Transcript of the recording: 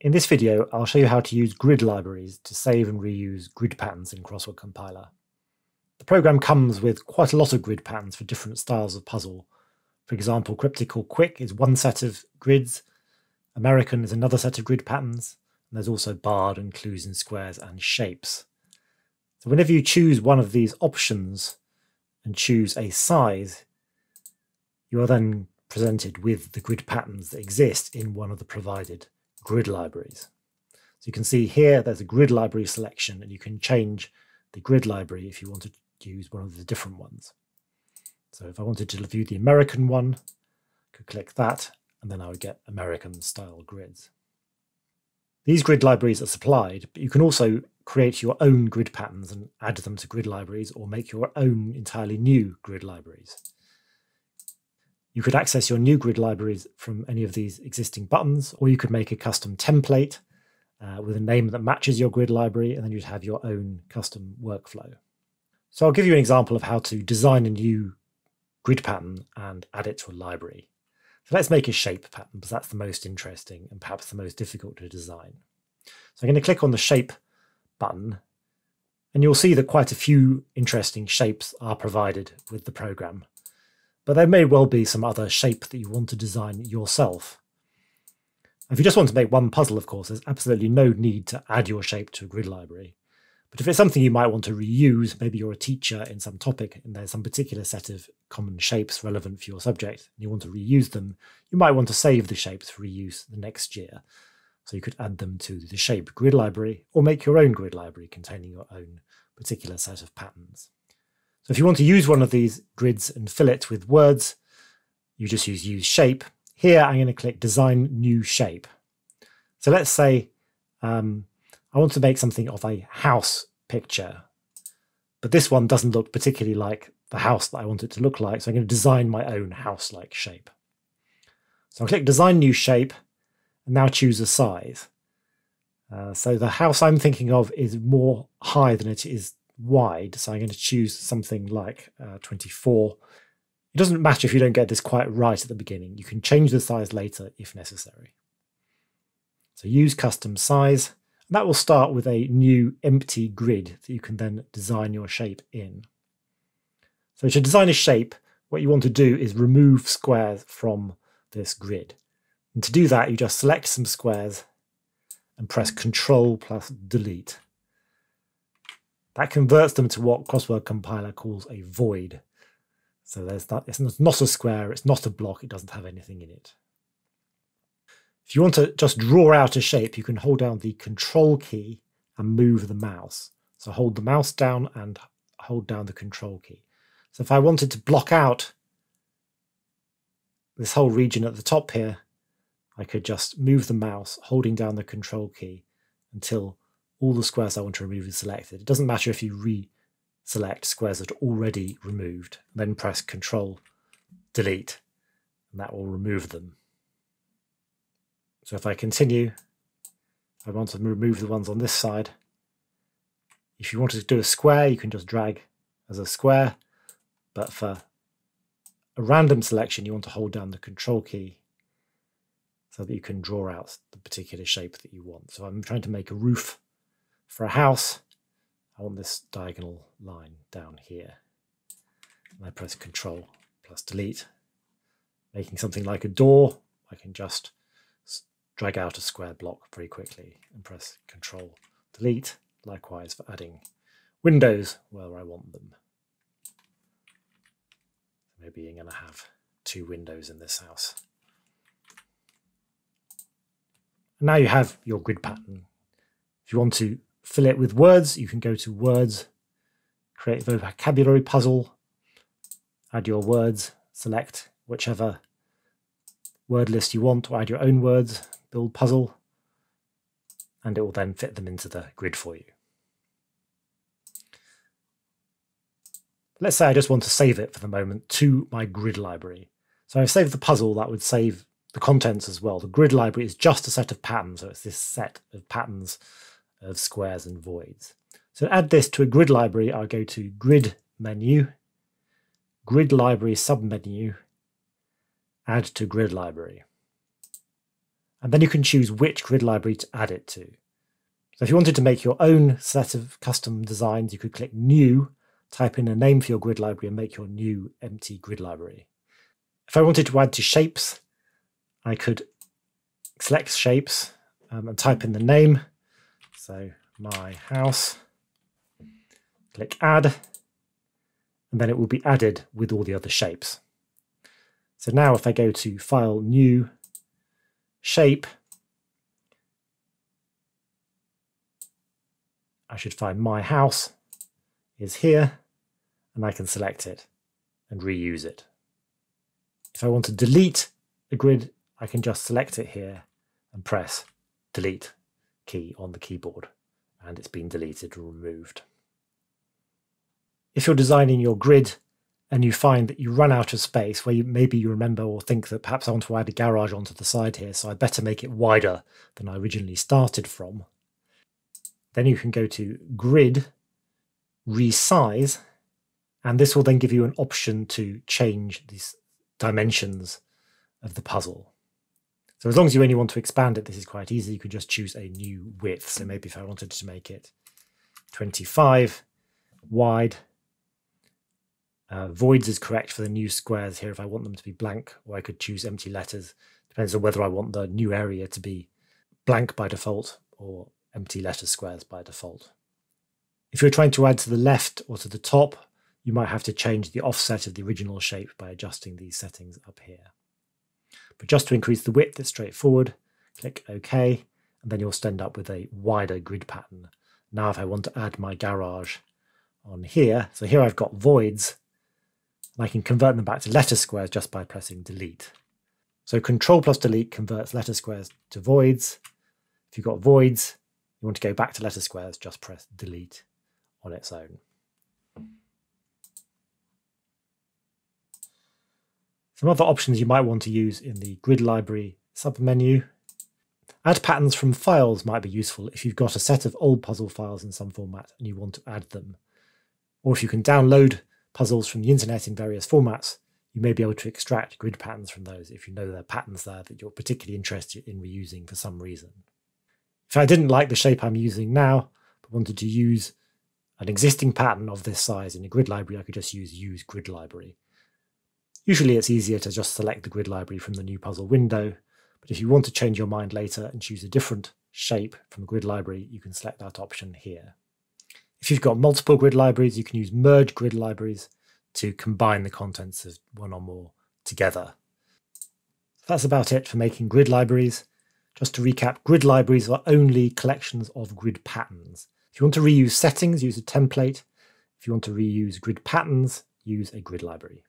In this video, I'll show you how to use grid libraries to save and reuse grid patterns in Crossword Compiler. The program comes with quite a lot of grid patterns for different styles of puzzle. For example, Cryptic or Quick is one set of grids, American is another set of grid patterns, and there's also barred and clues in squares and shapes. So whenever you choose one of these options and choose a size, you are then presented with the grid patterns that exist in one of the provided grid libraries. So you can see here there's a grid library selection and you can change the grid library if you want to use one of the different ones. So if I wanted to view the American one, I could click that and then I would get American style grids. These grid libraries are supplied, but you can also create your own grid patterns and add them to grid libraries or make your own entirely new grid libraries. You could access your new grid libraries from any of these existing buttons, or you could make a custom template uh, with a name that matches your grid library, and then you'd have your own custom workflow. So I'll give you an example of how to design a new grid pattern and add it to a library. So let's make a shape pattern because that's the most interesting and perhaps the most difficult to design. So I'm going to click on the shape button and you'll see that quite a few interesting shapes are provided with the program but there may well be some other shape that you want to design yourself. If you just want to make one puzzle, of course, there's absolutely no need to add your shape to a grid library. But if it's something you might want to reuse, maybe you're a teacher in some topic and there's some particular set of common shapes relevant for your subject, and you want to reuse them, you might want to save the shapes for reuse the next year. So you could add them to the shape grid library or make your own grid library containing your own particular set of patterns. So if you want to use one of these grids and fill it with words, you just use use shape. Here I'm going to click design new shape. So let's say um, I want to make something of a house picture, but this one doesn't look particularly like the house that I want it to look like. So I'm going to design my own house-like shape. So I'll click design new shape and now choose a size. Uh, so the house I'm thinking of is more high than it is wide, so I'm going to choose something like uh, 24. It doesn't matter if you don't get this quite right at the beginning. You can change the size later if necessary. So use custom size. And that will start with a new empty grid that you can then design your shape in. So to design a shape, what you want to do is remove squares from this grid. And to do that, you just select some squares and press Control plus Delete. That converts them to what Crossword Compiler calls a void. So there's that, it's not a square, it's not a block, it doesn't have anything in it. If you want to just draw out a shape, you can hold down the Control key and move the mouse. So hold the mouse down and hold down the Control key. So if I wanted to block out this whole region at the top here, I could just move the mouse holding down the Control key until all the squares I want to remove are selected. It doesn't matter if you re-select squares that are already removed, then press Control Delete, and that will remove them. So if I continue, I want to remove the ones on this side. If you wanted to do a square, you can just drag as a square, but for a random selection, you want to hold down the Control key so that you can draw out the particular shape that you want. So I'm trying to make a roof for a house, I want this diagonal line down here. And I press Control plus Delete, making something like a door. I can just drag out a square block very quickly and press Control Delete. Likewise for adding windows where I want them. Maybe you're going to have two windows in this house. And now you have your grid pattern. If you want to fill it with words, you can go to words, create vocabulary puzzle, add your words, select whichever word list you want, or add your own words, build puzzle, and it will then fit them into the grid for you. Let's say I just want to save it for the moment to my grid library. So I've saved the puzzle, that would save the contents as well. The grid library is just a set of patterns, so it's this set of patterns of squares and voids. So to add this to a grid library, I'll go to Grid menu, Grid Library submenu, Add to Grid Library. And then you can choose which grid library to add it to. So if you wanted to make your own set of custom designs, you could click New, type in a name for your grid library, and make your new empty grid library. If I wanted to add to shapes, I could select shapes um, and type in the name. So my house, click add, and then it will be added with all the other shapes. So now if I go to file new shape, I should find my house is here and I can select it and reuse it. If I want to delete a grid, I can just select it here and press delete key on the keyboard and it's been deleted or removed. If you're designing your grid and you find that you run out of space where you, maybe you remember or think that perhaps I want to add a garage onto the side here, so I better make it wider than I originally started from. Then you can go to grid, resize, and this will then give you an option to change these dimensions of the puzzle. So as long as you only want to expand it, this is quite easy. You can just choose a new width. So maybe if I wanted to make it 25 wide, uh, voids is correct for the new squares here if I want them to be blank, or I could choose empty letters. Depends on whether I want the new area to be blank by default or empty letter squares by default. If you're trying to add to the left or to the top, you might have to change the offset of the original shape by adjusting these settings up here. But just to increase the width, it's straightforward. Click OK, and then you'll stand up with a wider grid pattern. Now if I want to add my garage on here, so here I've got voids, and I can convert them back to letter squares just by pressing delete. So control plus delete converts letter squares to voids. If you've got voids, you want to go back to letter squares, just press delete on its own. Some other options you might want to use in the grid library submenu. Add patterns from files might be useful if you've got a set of old puzzle files in some format and you want to add them. Or if you can download puzzles from the internet in various formats, you may be able to extract grid patterns from those if you know there are patterns there that you're particularly interested in reusing for some reason. If I didn't like the shape I'm using now, but wanted to use an existing pattern of this size in a grid library, I could just use use grid library. Usually it's easier to just select the grid library from the new puzzle window, but if you want to change your mind later and choose a different shape from the grid library, you can select that option here. If you've got multiple grid libraries, you can use merge grid libraries to combine the contents of one or more together. That's about it for making grid libraries. Just to recap, grid libraries are only collections of grid patterns. If you want to reuse settings, use a template. If you want to reuse grid patterns, use a grid library.